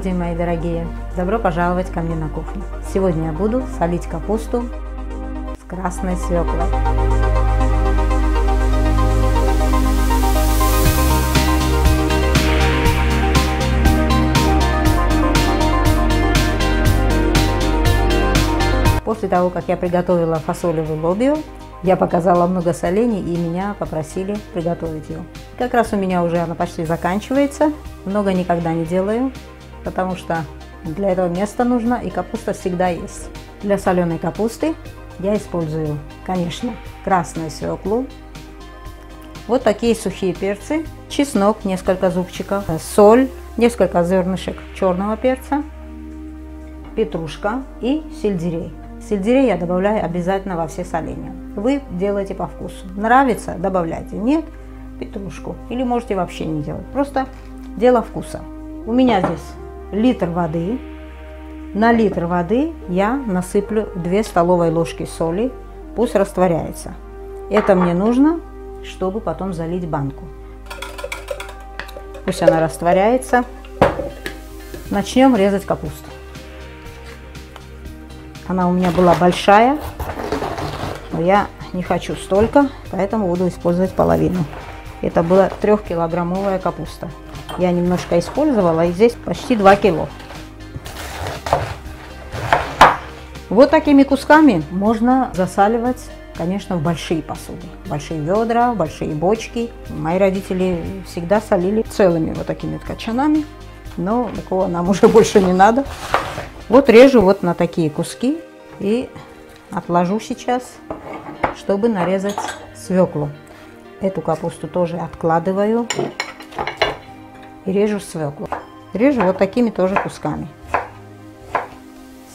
Здравствуйте, мои дорогие! Добро пожаловать ко мне на кухню. Сегодня я буду солить капусту с красной свеклой. После того, как я приготовила фасолевую лобио, я показала много солений и меня попросили приготовить ее. Как раз у меня уже она почти заканчивается. Много никогда не делаю, потому что для этого места нужно и капуста всегда есть. Для соленой капусты я использую, конечно, красную свеклу, вот такие сухие перцы, чеснок, несколько зубчиков, соль, несколько зернышек черного перца, петрушка и сельдерей. Сельдерей я добавляю обязательно во все соленья. Вы делаете по вкусу. Нравится – добавляйте. Нет – петрушку. Или можете вообще не делать. Просто дело вкуса. У меня здесь литр воды. На литр воды я насыплю 2 столовые ложки соли. Пусть растворяется. Это мне нужно, чтобы потом залить банку. Пусть она растворяется. Начнем резать капусту. Она у меня была большая, но я не хочу столько, поэтому буду использовать половину. Это была трехкилограммовая капуста. Я немножко использовала, и здесь почти 2 кило. Вот такими кусками можно засаливать, конечно, в большие посуды. Большие ведра, большие бочки. Мои родители всегда солили целыми вот такими ткачанами, но такого нам уже больше не надо. Вот режу вот на такие куски и отложу сейчас, чтобы нарезать свеклу. Эту капусту тоже откладываю и режу свеклу. Режу вот такими тоже кусками.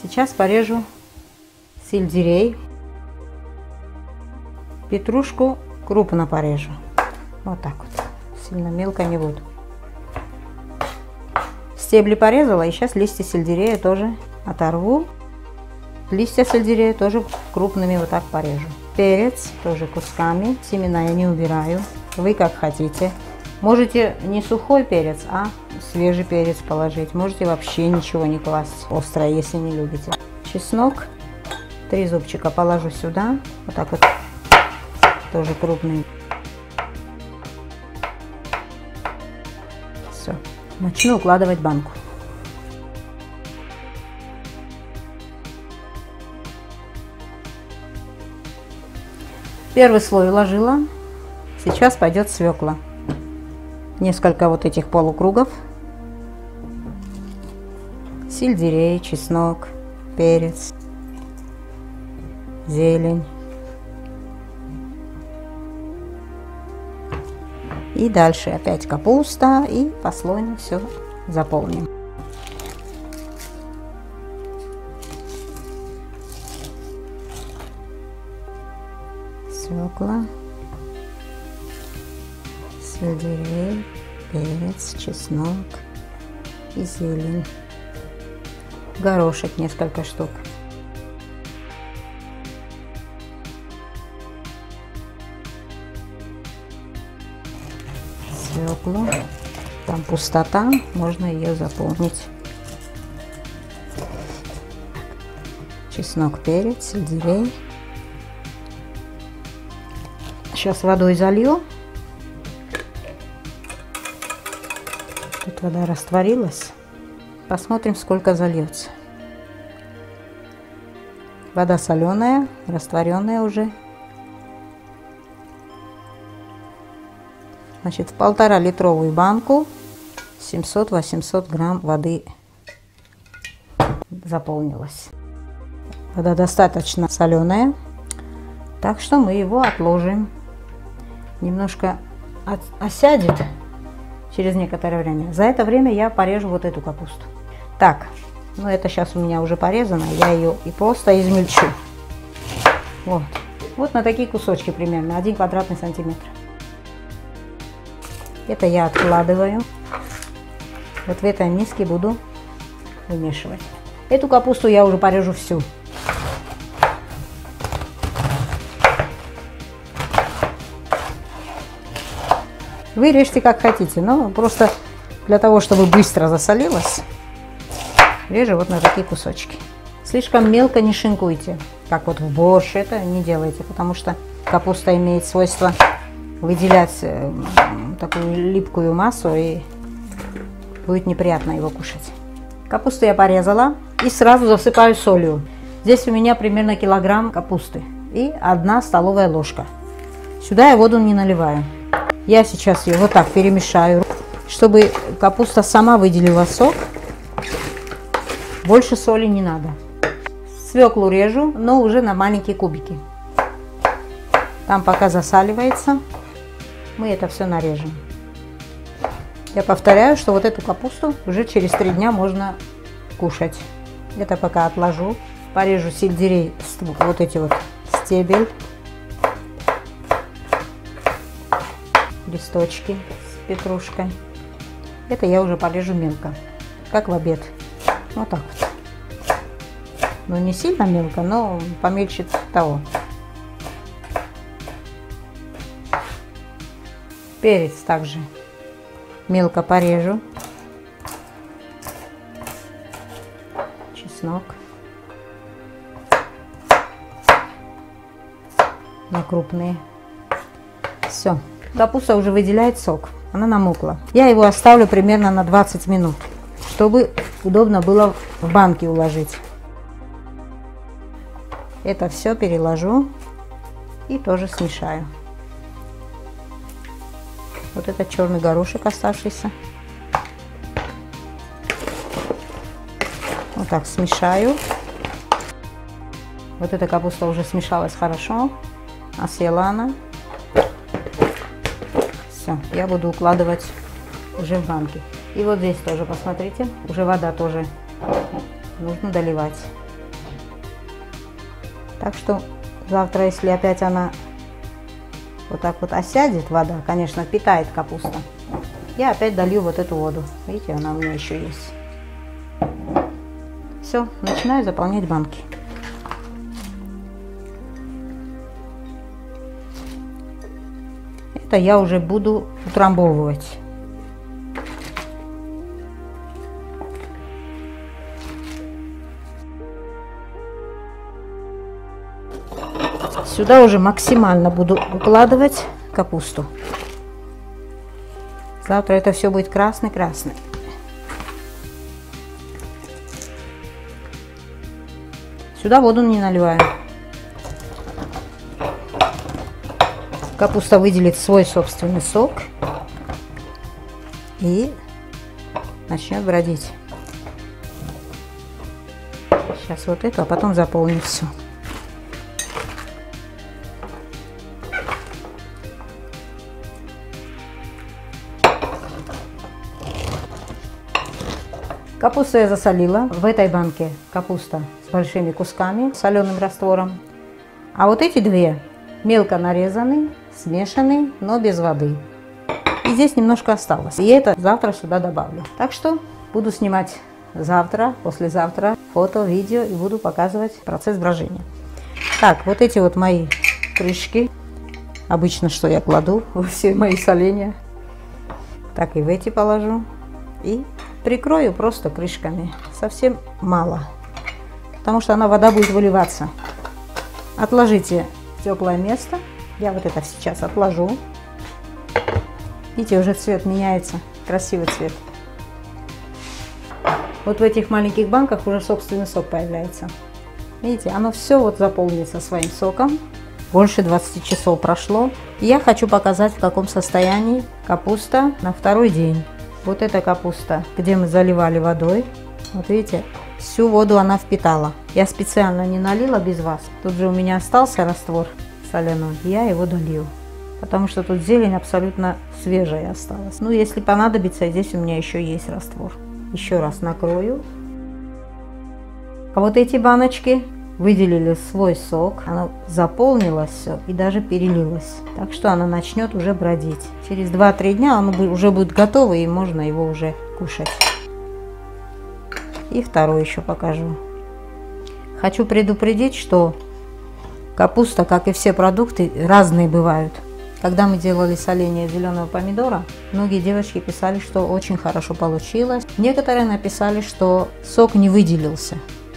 Сейчас порежу сельдерей, петрушку крупно порежу. Вот так вот. Сильно мелко не буду. Стебли порезала, и сейчас листья сельдерея тоже оторву. Листья сельдерея тоже крупными вот так порежу. Перец тоже кусками, семена я не убираю. Вы как хотите. Можете не сухой перец, а свежий перец положить. Можете вообще ничего не класть острое, если не любите. Чеснок. Три зубчика положу сюда. Вот так вот. Тоже крупный. Все. Начну укладывать банку. Первый слой уложила. Сейчас пойдет свекла. Несколько вот этих полукругов. Сельдерей, чеснок, перец, зелень. И дальше опять капуста и послойно все заполним. Свекла, сельдерей, перец, чеснок и зелень. Горошек несколько штук. свеклу. Там пустота, можно ее заполнить. Чеснок, перец, сельдерей. Сейчас водой залью. Тут вода растворилась. Посмотрим, сколько зальется. Вода соленая, растворенная уже. Значит, в полтора литровую банку 700-800 грамм воды заполнилось. Вода достаточно соленая, так что мы его отложим. Немножко осядет через некоторое время. За это время я порежу вот эту капусту. Так, ну это сейчас у меня уже порезано, я ее и просто измельчу. Вот, вот на такие кусочки примерно, один квадратный сантиметр. Это я откладываю. Вот в этой миске буду вымешивать. Эту капусту я уже порежу всю. Вы режьте как хотите, но просто для того, чтобы быстро засолилось, Режу вот на такие кусочки. Слишком мелко не шинкуйте, как вот в борщ, это не делайте, потому что капуста имеет свойство выделять э, такую липкую массу и будет неприятно его кушать. Капусту я порезала и сразу засыпаю солью. Здесь у меня примерно килограмм капусты и одна столовая ложка. Сюда я воду не наливаю. Я сейчас ее вот так перемешаю, чтобы капуста сама выделила сок. Больше соли не надо. Свеклу режу, но уже на маленькие кубики. Там пока засаливается, мы это все нарежем. Я повторяю, что вот эту капусту уже через три дня можно кушать. Это пока отложу. Порежу сельдерей, вот эти вот стебель, листочки с петрушкой. Это я уже порежу мелко, как в обед. Вот так вот. Ну не сильно мелко, но помельче того. Перец также мелко порежу. Чеснок. На крупные. Все. Капуста уже выделяет сок. Она намокла. Я его оставлю примерно на 20 минут, чтобы удобно было в банки уложить. Это все переложу и тоже смешаю. Вот это черный горошек оставшийся. Вот так смешаю. Вот эта капуста уже смешалась хорошо. Осела она. Все, я буду укладывать уже в банки. И вот здесь тоже, посмотрите, уже вода тоже нужно доливать. Так что завтра, если опять она вот так вот осядет вода, конечно, питает капуста. Я опять долью вот эту воду. Видите, она у меня еще есть. Все, начинаю заполнять банки. Это я уже буду утрамбовывать. Сюда уже максимально буду укладывать капусту. Завтра это все будет красный-красный. Сюда воду не наливаю. Капуста выделит свой собственный сок и начнет бродить. Сейчас вот это, а потом заполню все. Капусту я засолила. В этой банке капуста с большими кусками, соленым раствором. А вот эти две мелко нарезаны, смешаны, но без воды. И здесь немножко осталось. И это завтра сюда добавлю. Так что буду снимать завтра, послезавтра фото, видео и буду показывать процесс брожения. Так, вот эти вот мои крышки. Обычно что я кладу во все мои соления. Так и в эти положу. И Прикрою просто крышками, совсем мало, потому что она вода будет выливаться. Отложите теплое место. Я вот это сейчас отложу. Видите, уже цвет меняется, красивый цвет. Вот в этих маленьких банках уже собственный сок появляется. Видите, оно все вот заполнится своим соком. Больше 20 часов прошло. Я хочу показать, в каком состоянии капуста на второй день. Вот эта капуста, где мы заливали водой. Вот видите, всю воду она впитала. Я специально не налила без вас. Тут же у меня остался раствор соляной. Я его долью. Потому что тут зелень абсолютно свежая осталась. Ну, если понадобится, здесь у меня еще есть раствор. Еще раз накрою. А вот эти баночки выделили свой сок, она заполнилась все и даже перелилась. Так что она начнет уже бродить. Через 2-3 дня оно уже будет готово и можно его уже кушать. И второй еще покажу. Хочу предупредить, что капуста, как и все продукты, разные бывают. Когда мы делали соление зеленого помидора, многие девочки писали, что очень хорошо получилось. Некоторые написали, что сок не выделился.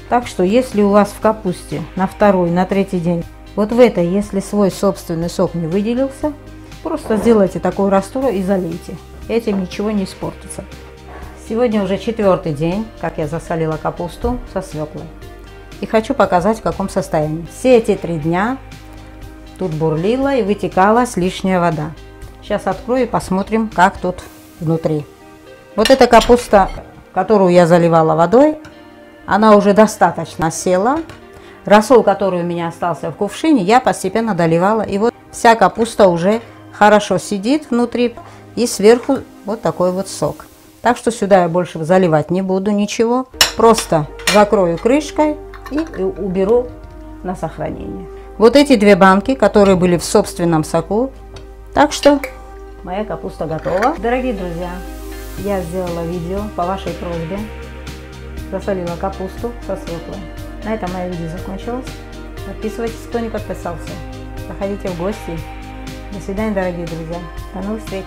Так что если у вас в капусте на второй, на третий день, вот в этой, если свой собственный сок не выделился, просто сделайте такой раствор и залейте. Этим ничего не испортится. Сегодня уже четвертый день, как я засолила капусту со свеклой. И хочу показать, в каком состоянии. Все эти три дня тут бурлила и вытекалась лишняя вода. Сейчас открою и посмотрим, как тут внутри. Вот эта капуста, которую я заливала водой, она уже достаточно села. Рассол, который у меня остался в кувшине, я постепенно доливала. И вот вся капуста уже хорошо сидит внутри. И сверху вот такой вот сок. Так что сюда я больше заливать не буду ничего. Просто закрою крышкой и уберу на сохранение. Вот эти две банки, которые были в собственном соку. Так что моя капуста готова. Дорогие друзья, я сделала видео по вашей просьбе. Засолила капусту со свеклой. На этом мое видео закончилось. Подписывайтесь, кто не подписался. Заходите в гости. До свидания, дорогие друзья. До новых встреч.